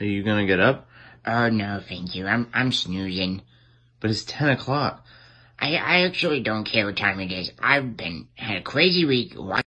Are you gonna get up? Oh no, thank you. I'm I'm snoozing. But it's ten o'clock. I I actually don't care what time it is. I've been had a crazy week.